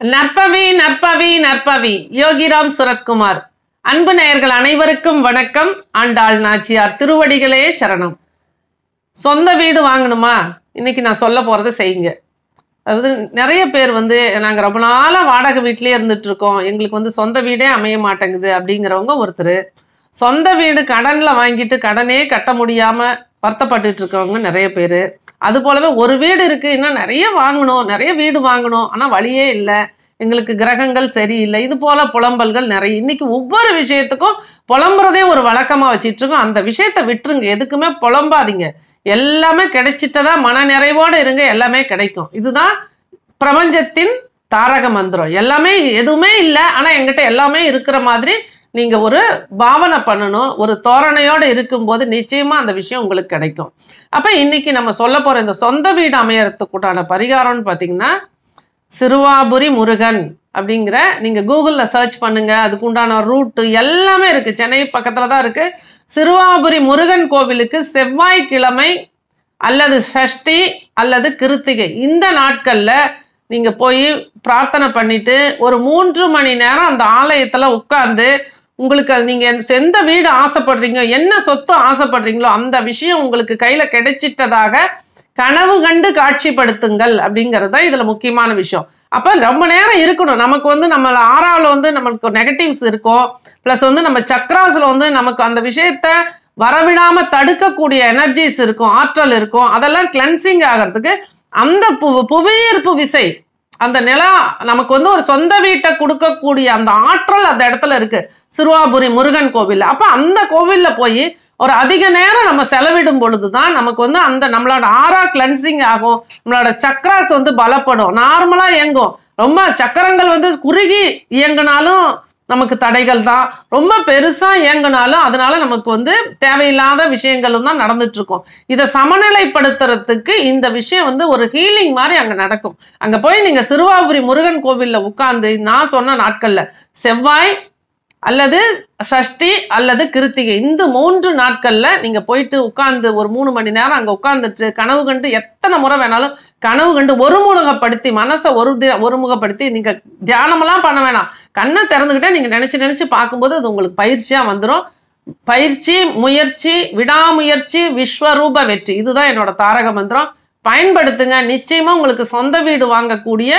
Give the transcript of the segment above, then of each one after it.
நற்பவி நற்பவி நற்பவி. யோகிராம் சுரத்குமார். அன்பு நேயர்கள் அனைவருக்கும் வணக்கம். ஆண்டாள் நாச்சியார் திருவடிகளே சரணம். சொந்த வீடு வாங்கணுமா? இன்னைக்கு நான் சொல்ல போகிறத செய்யுங்க. அதாவது நிறைய பேர் வந்து நாங்கள் ரொம்ப நாளாக வாடகை வீட்டிலே இருந்துட்டுருக்கோம் எங்களுக்கு வந்து சொந்த வீடே அமைய மாட்டேங்குது அப்படிங்கிறவங்க ஒருத்தர். சொந்த வீடு கடனில் வாங்கிட்டு கடனே கட்ட முடியாமல் வருத்தப்பட்டுட்டு இருக்கவங்க நிறைய பேர். அது போலவே ஒரு வீடு இருக்கு இன்னும் நிறைய வாங்கணும் நிறைய வீடு வாங்கணும் ஆனால் வழியே இல்லை. எங்களுக்கு கிரகங்கள் சரியில்லை. இது போல புலம்பல்கள் நிறைய. இன்னைக்கு ஒவ்வொரு விஷயத்துக்கும் புலம்புறதே ஒரு வழக்கமாக வச்சிட்டு இருக்கோம் அந்த விஷயத்த விட்டுருங்க. எதுக்குமே புலம்பாதீங்க. எல்லாமே கிடைச்சிட்டதா மன நிறைவோடு இருங்க. எல்லாமே கிடைக்கும். இதுதான் பிரபஞ்சத்தின் தாரக மந்திரம். எல்லாமே எதுவுமே இல்லை. ஆனால் எங்கிட்ட எல்லாமே இருக்கிற மாதிரி நீங்கள் ஒரு பாவனை பண்ணணும் ஒரு தோரணையோடு இருக்கும்போது நிச்சயமாக அந்த விஷயம் உங்களுக்கு கிடைக்கும். அப்போ இன்றைக்கி நம்ம சொல்ல போகிற இந்த சொந்த வீடு அமையறதுக்குண்டான பரிகாரம்னு பார்த்தீங்கன்னா சிறுவாபுரி முருகன் அப்படிங்கிற நீங்கள் கூகுளில் சர்ச் பண்ணுங்கள் அதுக்கு உண்டான ரூட்டு எல்லாமே இருக்குது சென்னை பக்கத்தில் தான் இருக்குது சிறுவாபுரி முருகன் கோவிலுக்கு செவ்வாய்க்கிழமை அல்லது ஷஷ்டி அல்லது கிருத்திகை. இந்த நாட்களில் நீங்கள் போய் பிரார்த்தனை பண்ணிட்டு ஒரு மூன்று மணி நேரம் அந்த ஆலயத்தில் உட்கார்ந்து உங்களுக்கு அது நீங்க எந்த- வீடு ஆசைப்படுறீங்க என்ன சொத்து ஆசைப்படுறீங்களோ அந்த விஷயம் உங்களுக்கு கையில் கிடைச்சிட்டதாக கனவு கண்டு காட்சிப்படுத்துங்கள் அப்படிங்கிறது தான் இதில் முக்கியமான விஷயம். அப்போ ரொம்ப நேரம் இருக்கணும். நமக்கு வந்து நம்ம ஆறாவில் வந்து நம்மளுக்கு நெகட்டிவ்ஸ் இருக்கும். ப்ளஸ் வந்து நம்ம சக்ராஸில் வந்து நமக்கு அந்த விஷயத்த வரவிடாமல் தடுக்கக்கூடிய எனர்ஜிஸ் இருக்கும் ஆற்றல் இருக்கும். அதெல்லாம் கிளென்சிங் ஆகிறதுக்கு அந்த பு புவியீர்ப்பு விசை அந்த நிலம் நமக்கு வந்து ஒரு சொந்த வீட்டை கொடுக்கக்கூடிய அந்த ஆற்றல் அந்த இடத்துல இருக்கு. சிறுவாபுரி முருகன் கோவில் அப்ப அந்த கோவில்ல போய் ஒரு அதிக நேரம் நம்ம செலவிடும் பொழுது தான் நமக்கு வந்து அந்த நம்மளோட ஆறா கிளன்சிங் ஆகும். நம்மளோட சக்கராஸ் வந்து பலப்படும். நார்மலா இயங்கும். ரொம்ப சக்கரங்கள் வந்து குறுகி இயங்கினாலும் நமக்கு தடைகள் தான். ரொம்ப பெருசாக இயங்கினாலும் அதனால நமக்கு வந்து தேவையில்லாத விஷயங்களும் தான் நடந்துட்டுருக்கும். இதை சமநிலைப்படுத்துறதுக்கு இந்த விஷயம் வந்து ஒரு ஹீலிங் மாதிரி அங்கே நடக்கும். அங்கே போய் நீங்கள் சிறுவாபுரி முருகன் கோவிலில் உட்காந்து நான் சொன்ன நாட்களில் செவ்வாய் அல்லது சஷ்டி அல்லது கிருத்திகை. இந்த மூன்று நாட்களில் நீங்கள் போயிட்டு உட்காந்து ஒரு மூணு மணி நேரம் அங்கே உட்காந்துட்டு கனவு கண்டு எத்தனை முறை வேணாலும் கனவு கண்டு ஒருமுகப்படுத்தி மனசை ஒரு தி- ஒருமுகப்படுத்தி நீங்கள் தியானமெல்லாம் பண்ண வேணாம். கண்ணை திறந்துக்கிட்டே நீங்கள் நினச்சி நினச்சி பார்க்கும்போது அது உங்களுக்கு பயிற்சியாக வந்துடும் பயிற்சி முயற்சி விடாமுயற்சி விஸ்வரூப வெற்றி. இதுதான் என்னோட தாரக மந்திரம். பயன்படுத்துங்க. நிச்சயமாக உங்களுக்கு சொந்த வீடு வாங்கக்கூடிய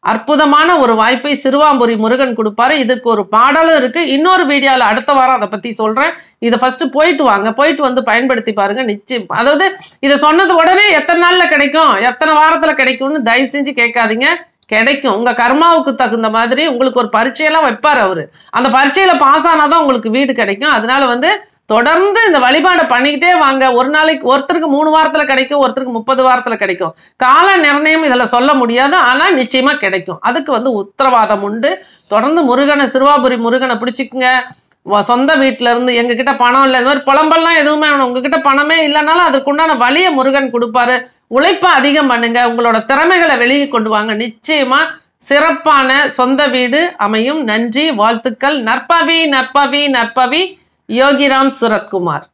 அற்புதமான ஒரு வாய்ப்பை சிறுவாம்புரி முருகன் கொடுப்பாரு. இதுக்கு ஒரு பாடலும் இருக்கு. இன்னொரு வீடியோல அடுத்த வாரம் அதை பத்தி சொல்றேன். இதை ஃபர்ஸ்ட் போயிட்டு வாங்க. போயிட்டு வந்து பயன்படுத்தி பாருங்க. நிச்சயம். அதாவது இதை சொன்னது உடனே எத்தனை நாள்ல கிடைக்கும்? எத்தனை வாரத்துல கிடைக்கும்னு தயவு செஞ்சு கேட்காதீங்க. கிடைக்கும். உங்க கர்மாவுக்கு தகுந்த மாதிரி உங்களுக்கு ஒரு பரீட்சையெல்லாம் வைப்பார் அவரு. அந்த பரீட்சையில பாஸ் ஆனாதான் உங்களுக்கு வீடு கிடைக்கும். அதனால வந்து தொடர்ந்து இந்த வழிபாடை பண்ணிக்கிட்டே வாங்க. ஒரு நாளைக்கு ஒருத்தருக்கு மூணு வாரத்தில் கிடைக்கும் ஒருத்தருக்கு முப்பது வாரத்தில் கிடைக்கும். கால நிர்ணயம் இதில் சொல்ல முடியாது ஆனால் நிச்சயமாக கிடைக்கும். அதுக்கு வந்து உத்தரவாதம் உண்டு. தொடர்ந்து முருகனை சிறுவாபுரி முருகனை பிடிச்சிக்குங்க. வ- சொந்த வீட்டுல இருந்து எங்ககிட்ட பணம் இல்லை. இந்த மாதிரி புலம்பெல்லாம் எதுவுமே வேணும். உங்ககிட்ட பணமே இல்லைனாலும் அதற்குண்டான வழியை முருகன் கொடுப்பாரு. உழைப்பை அதிகம் பண்ணுங்க. உங்களோட திறமைகளை வெளியே கொண்டு வாங்க. நிச்சயமா சிறப்பான சொந்த வீடு அமையும். நன்றி வாழ்த்துக்கள். நற்பவி நற்பவி நற்பவி. யோகிராம் சுரத்குமார்